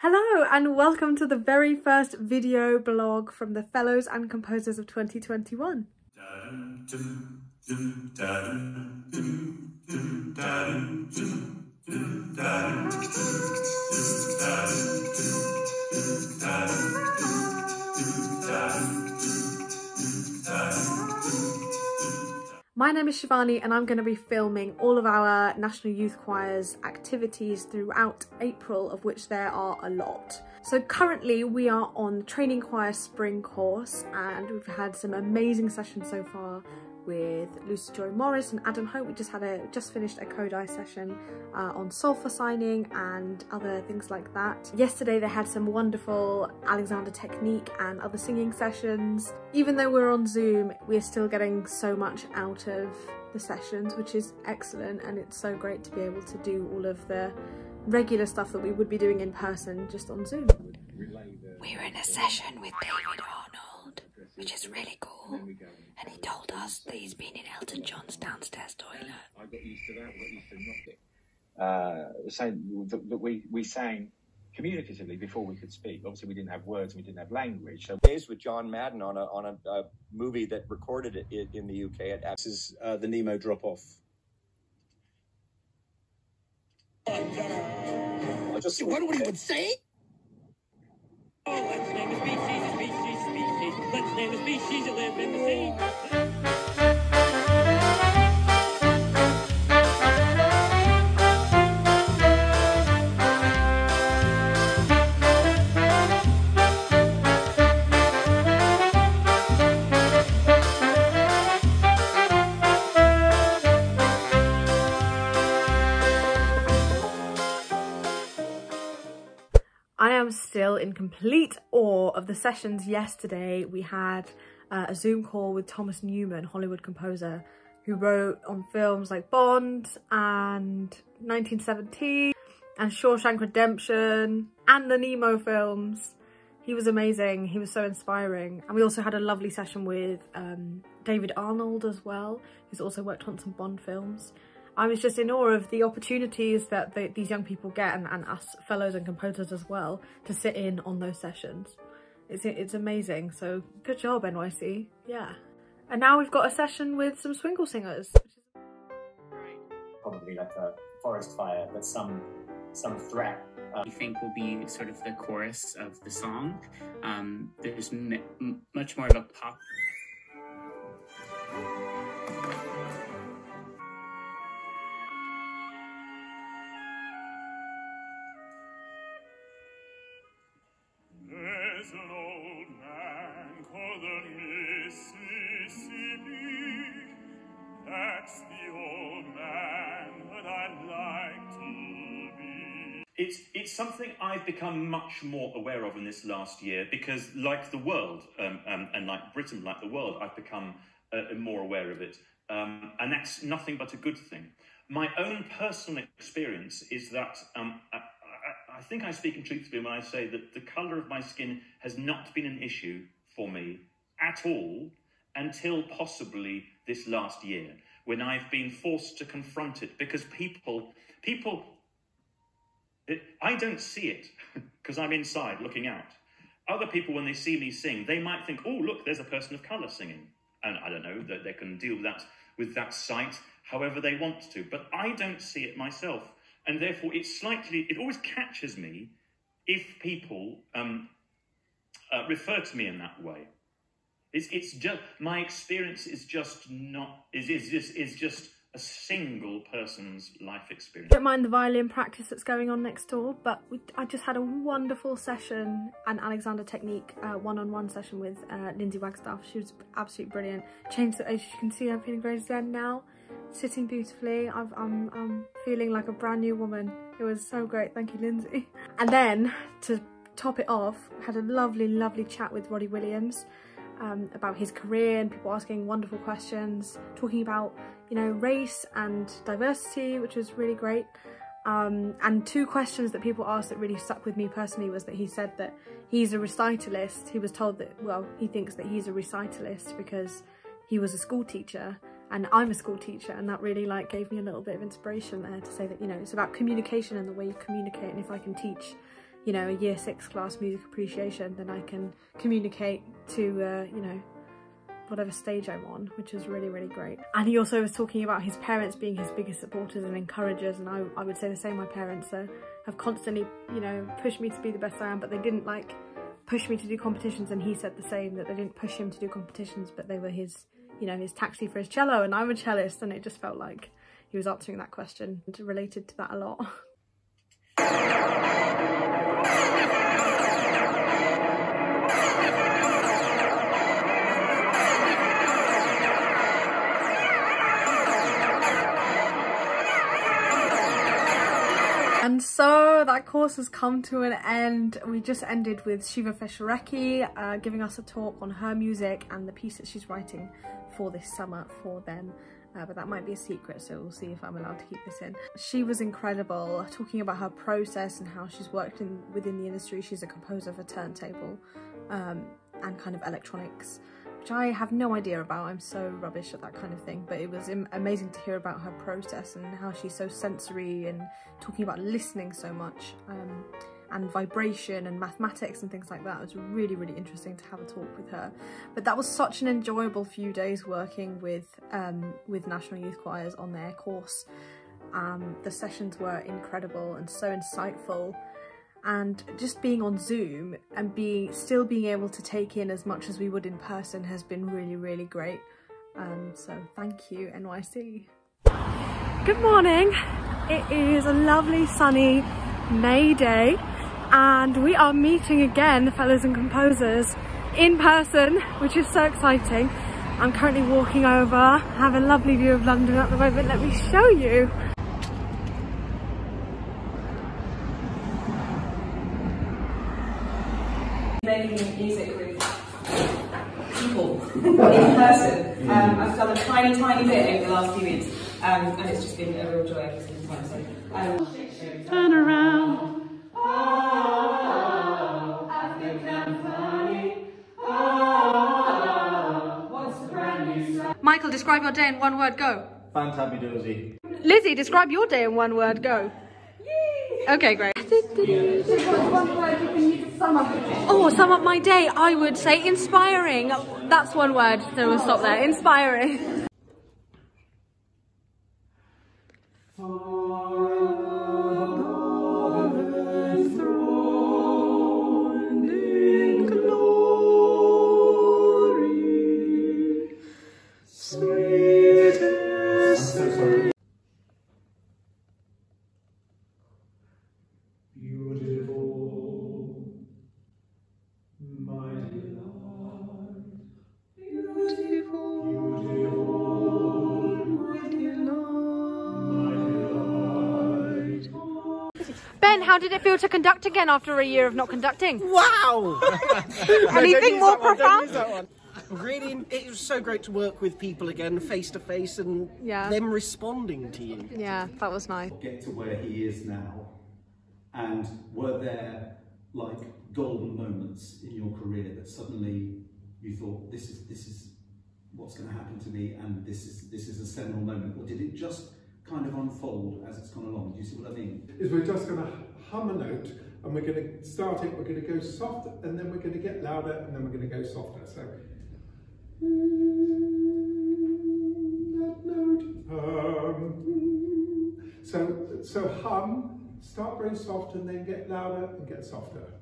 Hello and welcome to the very first video blog from the Fellows and Composers of 2021. My name is Shivani and I'm going to be filming all of our National Youth Choir's activities throughout April, of which there are a lot. So currently we are on the Training Choir Spring course and we've had some amazing sessions so far with Lucy Joy Morris and Adam Hope. We just had a just finished a Kodály session uh, on solfa signing and other things like that. Yesterday they had some wonderful Alexander technique and other singing sessions. Even though we're on Zoom, we're still getting so much out of the sessions, which is excellent and it's so great to be able to do all of the regular stuff that we would be doing in person just on Zoom. We're in a session with David Arnold, which is really cool. And he told us that he's been in Elton John's downstairs toilet. I got used to that. I got used to nothing. Uh, saying that, that we, we sang communicatively before we could speak. Obviously, we didn't have words, we didn't have language. So days with John Madden on a on a, a movie that recorded it in, in the UK. At, this is uh, the Nemo drop off. I just What would he would say? Oh, let's name a species, Let's name a species that live in the sea. Still in complete awe of the sessions yesterday. We had uh, a Zoom call with Thomas Newman, Hollywood composer, who wrote on films like Bond and 1917 and Shawshank Redemption and the Nemo films. He was amazing. He was so inspiring. And we also had a lovely session with um, David Arnold as well, who's also worked on some Bond films. I was just in awe of the opportunities that the, these young people get and, and us fellows and composers as well to sit in on those sessions. It's, it's amazing. So good job NYC. Yeah. And now we've got a session with some swingle singers. probably like a forest fire, but some some threat. Uh, I think will be sort of the chorus of the song. Um, there's m- m- much more of a pop. It's it's something I've become much more aware of in this last year because, like the world, um, um, and like Britain, like the world, I've become uh, more aware of it, um, and that's nothing but a good thing. My own personal experience is that um, I, I, I think I'm speaking truthfully when I say that the colour of my skin has not been an issue for me at all until possibly this last year, when I've been forced to confront it because people people it, I don't see it because I'm inside looking out. Other people, when they see me sing, they might think, "Oh, look, there's a person of color singing," and I don't know that they can deal with that with that sight however they want to. But I don't see it myself, and therefore, it's slightly. It always catches me if people um, uh, refer to me in that way. It's it's just my experience is just not is is is, is just a single person's life experience. Don't mind the violin practice that's going on next door, but we, I just had a wonderful session, an Alexander Technique uh, one-on-one session with uh, Lindsay Wagstaff. She was absolutely brilliant. Changed, as you can see, I'm feeling very zen now, sitting beautifully. I've, I'm, I'm feeling like a brand new woman. It was so great. Thank you, Lindsay. And then to top it off, had a lovely, lovely chat with Roddy Williams. Um, about his career and people asking wonderful questions, talking about, you know, race and diversity, which was really great. Um, and two questions that people asked that really stuck with me personally was that he said that he's a recitalist. He was told that, well, he thinks that he's a recitalist because he was a school teacher and I'm a school teacher and that really like gave me a little bit of inspiration there to say that, you know, it's about communication and the way you communicate and if I can teach you know, a year six class music appreciation, then I can communicate to, uh, you know, whatever stage I'm on, which is really, really great. And he also was talking about his parents being his biggest supporters and encouragers, and I, I would say the same. My parents uh, have constantly, you know, pushed me to be the best I am, but they didn't like push me to do competitions, and he said the same, that they didn't push him to do competitions, but they were his, you know, his taxi for his cello, and I'm a cellist, and it just felt like he was answering that question related to that a lot. course has come to an end. We just ended with Shiva Feshareki uh, giving us a talk on her music and the piece that she's writing for this summer for them. Uh, but that might be a secret, so we'll see if I'm allowed to keep this in. She was incredible, talking about her process and how she's worked in within the industry. She's a composer for turntable um, and kind of electronics which I have no idea about. I'm so rubbish at that kind of thing, but it was amazing to hear about her process and how she's so sensory and talking about listening so much um, and vibration and mathematics and things like that. It was really, really interesting to have a talk with her. But that was such an enjoyable few days working with, um, with National Youth Choirs on their course. Um, the sessions were incredible and so insightful and just being on Zoom and being still being able to take in as much as we would in person has been really really great. Um, so thank you NYC. Good morning. It is a lovely sunny May day and we are meeting again fellows and composers in person which is so exciting. I'm currently walking over have a lovely view of London at the moment. Let me show you making music with people in person. Um, I've done a tiny, tiny bit over the last few weeks, um, and it's just been a real joy every single time. So, um, Turn around. Michael, describe your day in one word, go. Fantabulosy. Lizzie, describe your day in one word, go. Okay, great. Oh, sum up my day. I would say inspiring. That's one word, so we'll stop there. Inspiring. How did it feel to conduct again after a year of not conducting? Wow! Anything more profound? Really, it was so great to work with people again, face to face, and Yeah. them responding to you. Yeah, that was nice. get to where he is now and were there like golden moments in your career that suddenly you thought this is this is what's going to happen to me and this is this is a seminal moment or did it just kind of unfold as it's gone along do you see what i mean is we're just going to hum a note and we're going to start it, we're going to go soft and then we're going to get louder and then we're going to go softer. So, hum. So, so hum, start very soft and then get louder and get softer.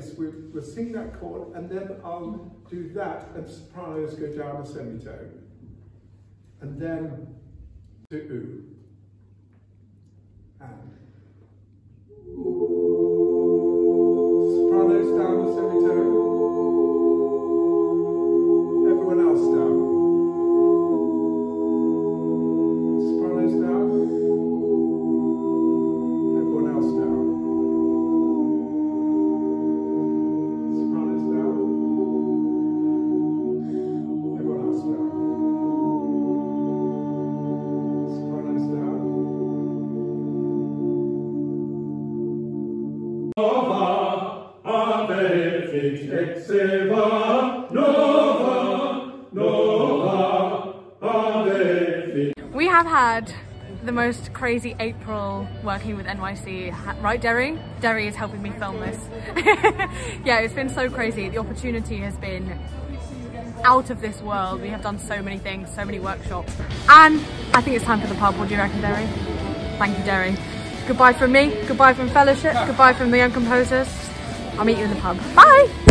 Is we, we'll sing that chord and then I'll do that and sopranos go down a semitone. And then to We have had the most crazy April working with NYC, right Derry? Derry is helping me film this. yeah, it's been so crazy. The opportunity has been out of this world. We have done so many things, so many workshops. And I think it's time for the pub. What do you reckon, Derry? Thank you, Derry. Goodbye from me, goodbye from Fellowship, goodbye from the Young Composers. I'll meet you in the pub. Bye!